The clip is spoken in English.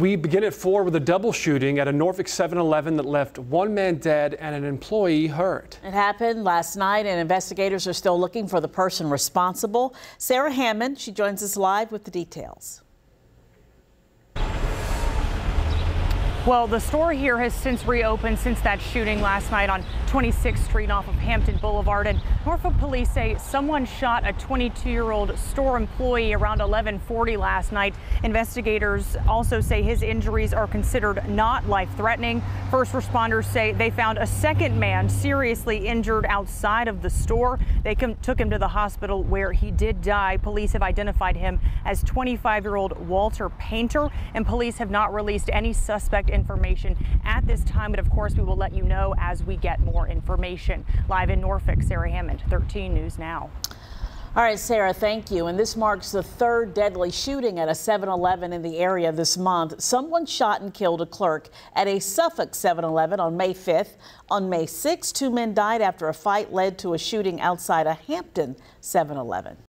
We begin at 4 with a double shooting at a Norfolk 7-Eleven that left one man dead and an employee hurt. It happened last night and investigators are still looking for the person responsible. Sarah Hammond, she joins us live with the details. Well, the store here has since reopened since that shooting last night on 26th Street off of Hampton Boulevard. And Norfolk police say someone shot a 22-year-old store employee around 1140 last night. Investigators also say his injuries are considered not life-threatening. First responders say they found a second man seriously injured outside of the store. They took him to the hospital where he did die. Police have identified him as 25-year-old Walter Painter, and police have not released any suspect information at this time, but of course we will let you know as we get more information. Live in Norfolk, Sarah Hammond, 13 News Now. All right, Sarah, thank you. And this marks the third deadly shooting at a 7-Eleven in the area this month. Someone shot and killed a clerk at a Suffolk 7-Eleven on May 5th. On May 6th, two men died after a fight led to a shooting outside a Hampton 7-Eleven.